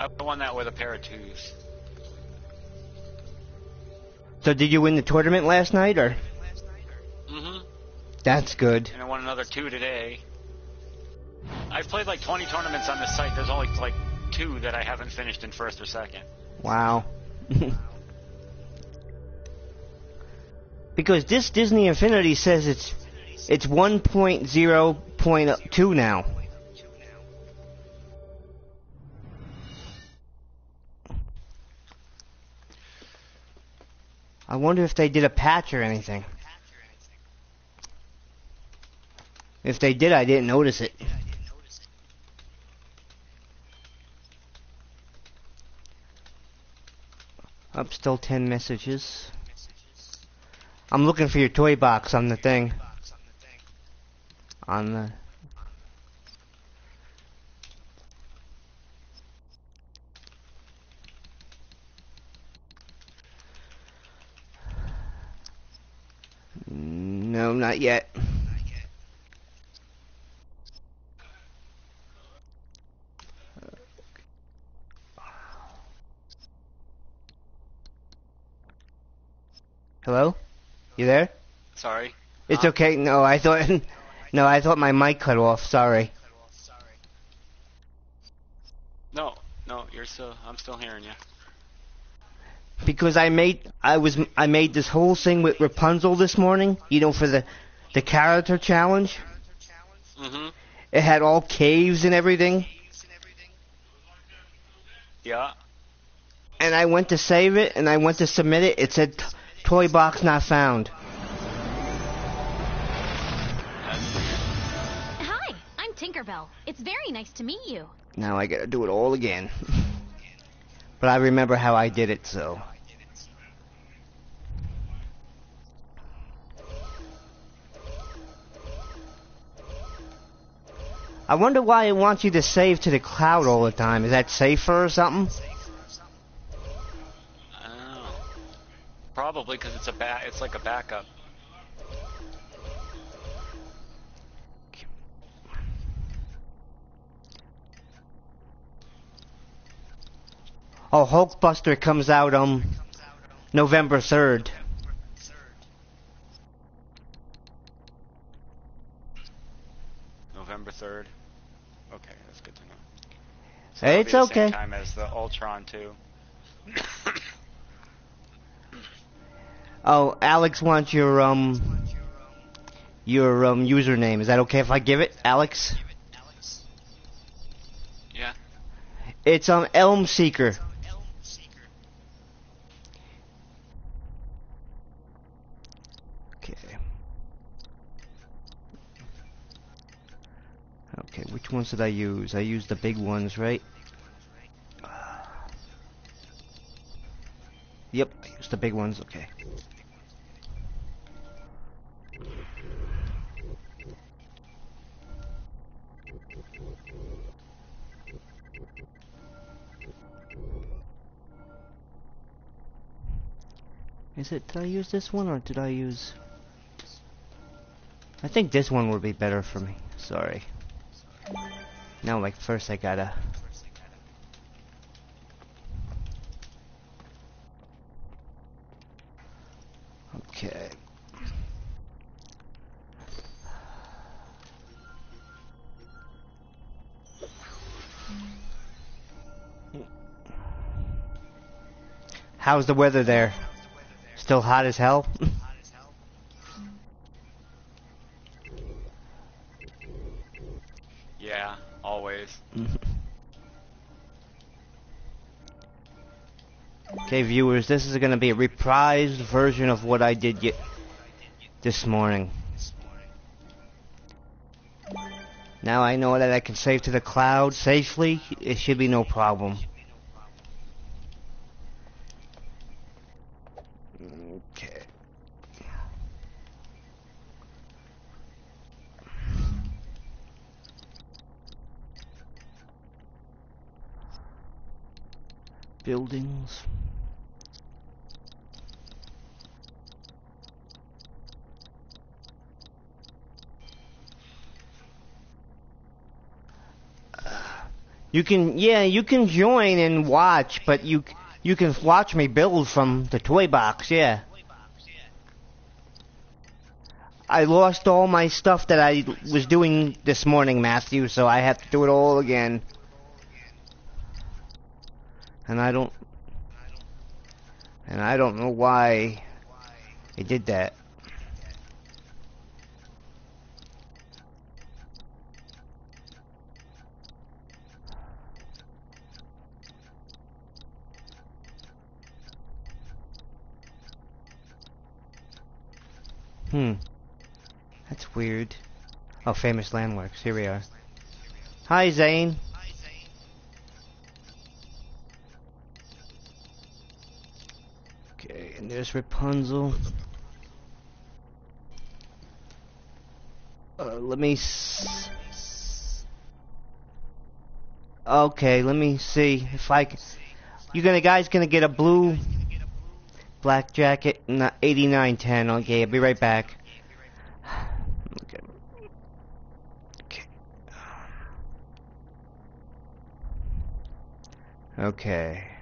I won that with a pair of twos. So did you win the tournament last night, or? Mm-hmm. That's good. And I won another two today. I've played like 20 tournaments on this site. There's only like two that I haven't finished in first or second. Wow. because this Disney Infinity says it's it's 1.0.2 now. I wonder if they did a patch or anything. If they did, I didn't notice it. Up, still 10 messages. I'm looking for your toy box on the thing. On the... No, not yet. Hello? You there? Sorry. It's Huh? okay. No, I thought No, I thought my mic cut off. Sorry. No, no, you're still. I'm still hearing you. Because I made I was I made this whole thing with Rapunzel this morning, you know, for the the character challenge. Mm-hmm. It had all caves and everything, Yeah. and I went to save it and I went to submit it. It said toy box not found. Hi, I'm Tinkerbell. It's very nice to meet you. Now I gotta do it all again. but I remember how I did it, so. I wonder why it wants you to save to the cloud all the time. Is that safer or something? I don't know. Probably because it's a ba- It's like a backup. Oh, Hulkbuster comes out um November third. November third. Okay, that's good to know. So that'll be It's the okay. Same time as the Ultron too. Oh, Alex wants your um your um username. Is that okay if I give it, Alex? Yeah. It's um Elm Seeker. Okay. Okay, which ones did I use? I used the big ones, right? Yep, I used the big ones. Okay. Is it, did I use this one or did I use... I think this one would be better for me. Sorry. Now, like, first I gotta... Okay. How's the weather there? Still hot as hell? Yeah. Always. okay, viewers, this is going to be a reprised version of what I did ye- this morning. Now I know that I can save to the cloud safely. It should be no problem. Buildings. You can, yeah, you can join and watch, but you you can watch me build from the toy box, yeah. I lost all my stuff that I was doing this morning, Matthew, so I have to do it all again. And I don't and I don't know why I did that. Hmm. That's weird. Oh, famous landmarks. Here we are. Hi, Zane. Okay, and there's Rapunzel. Uh, let me. Okay, let me see if I can. You gonna guys gonna get a blue black jacket? Not Eighty nine ten. Okay, I'll be right back. Okay. Okay.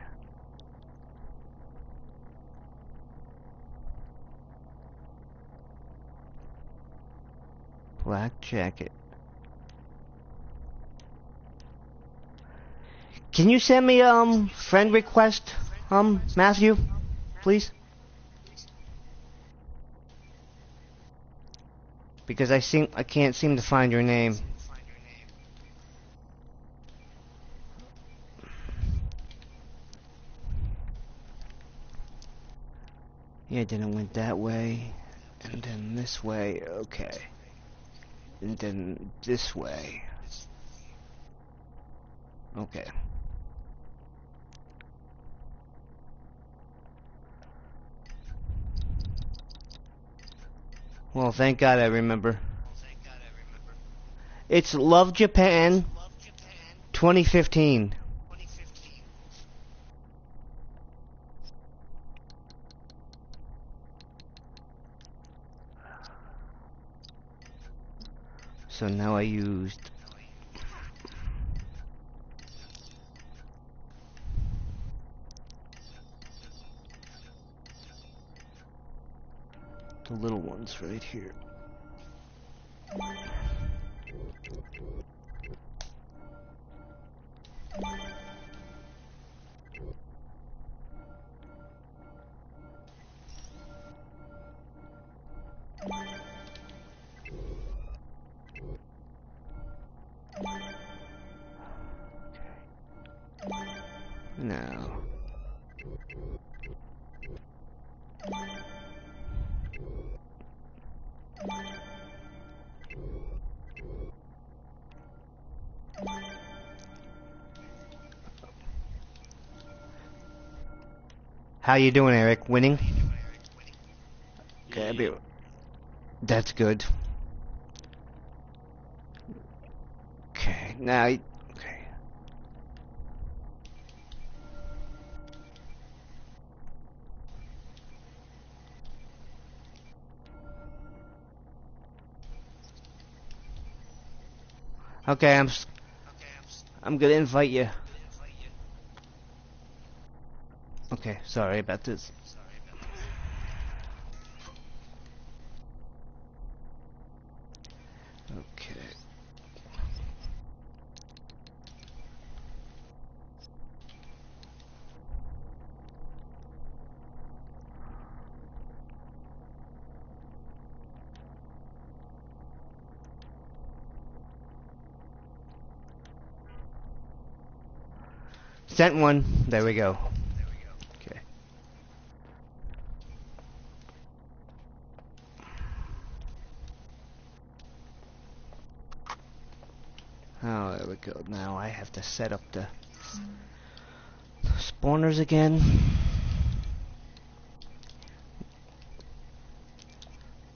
Black jacket. Can you send me um friend request um Matthew, please? Because I seem I can't seem to find your name. Yeah, then it went that way, and then this way. Okay and then this way. Okay. Well, thank God I remember. It's Love Japan 2015. So now I used the little ones right here. No. How you doing, Eric? Winning? Okay, that's good. Okay, now, okay. I'm. I'm gonna invite you. Okay, sorry about this. Okay. Sent one. There we go. Okay. Oh, there we go. Now I have to set up the spawners again.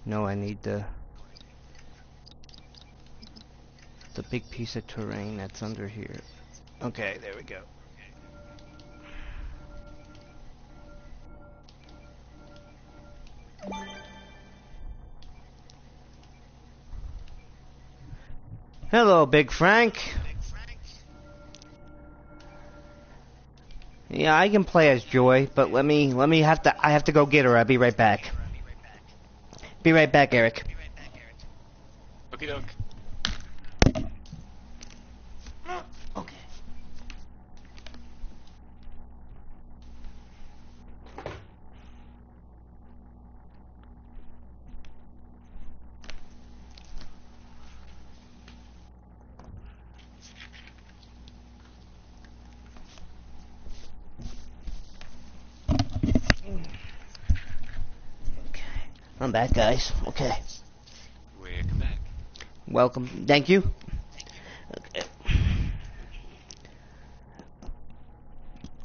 No, I need the the big piece of terrain that's under here. Okay, there we go. Hello, Big Frank. Yeah, I can play as Joy, but let me let me have to I have to go get her. I'll be right back. Be right back, Eric. Okie doke. I'm back, guys. Okay. Welcome back. Welcome. Thank you. Okay.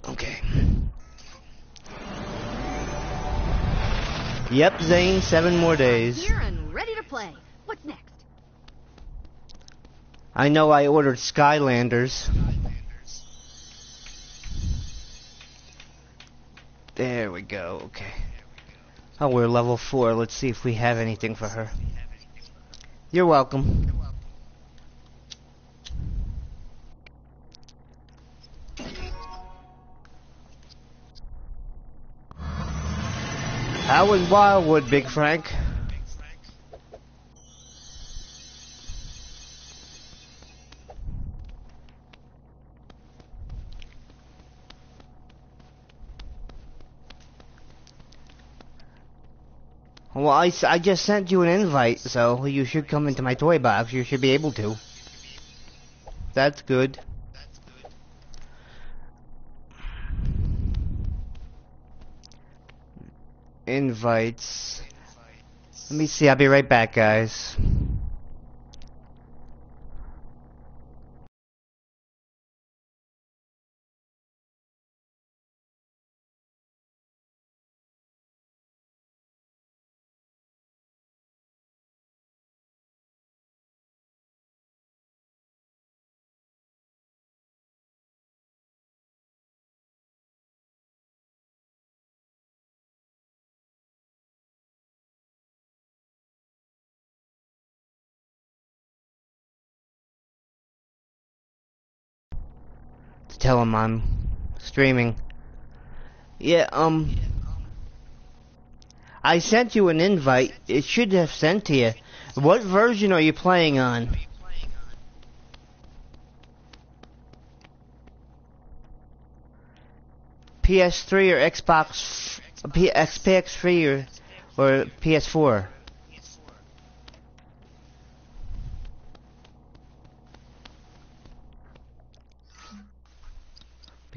Okay. Yep, Zane, seven more days. Here and ready to play. What's next? I know I ordered Skylanders. There we go, okay. Oh, we're level four. Let's see if we have anything for her. You're welcome. How was Wildwood, Big Frank? Well, I, I just sent you an invite, so you should come into my toy box. You should be able to. That's good. Invites. Let me see. I'll be right back, guys. Tell him I'm streaming. Yeah, um. I sent you an invite. It should have sent to you. What version are you playing on? PS3 or Xbox, P, XPX3 or, or PS4?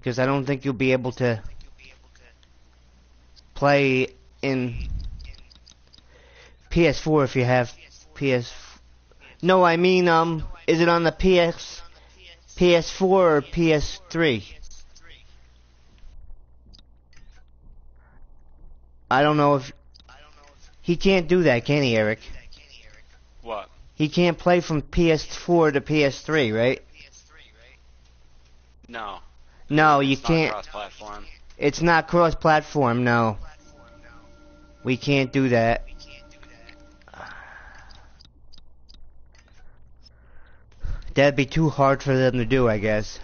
Because I don't think you'll be able to play in PS4 if you have PS. No, I mean, um, is it on the PS, PS4 or PS3? I don't know if he can't do that, can he, Eric? What? He can't play from PS4 to PS3, right? No. No, you it's not can't. cross-platform. It's not cross-platform. No, we can't do that. That'd be too hard for them to do, I guess.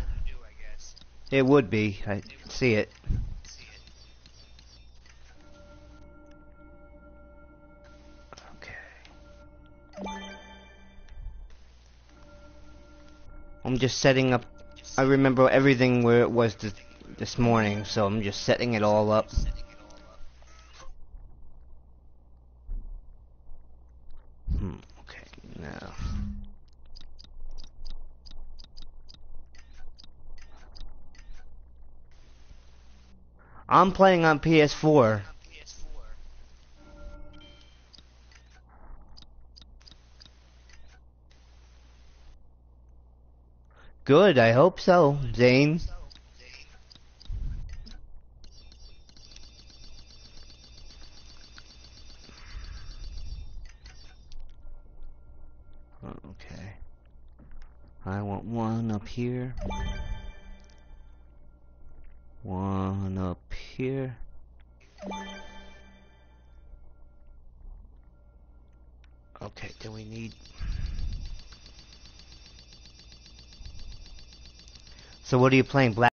It would be. I see it. Okay. I'm just setting up. I remember everything where it was this, this morning, so I'm just setting it all up. Hmm. Okay. Now. I'm playing on PS4. Good, I hope so, Zane. Okay. I want one up here. One up here. Okay, do we need... So what are you playing? Black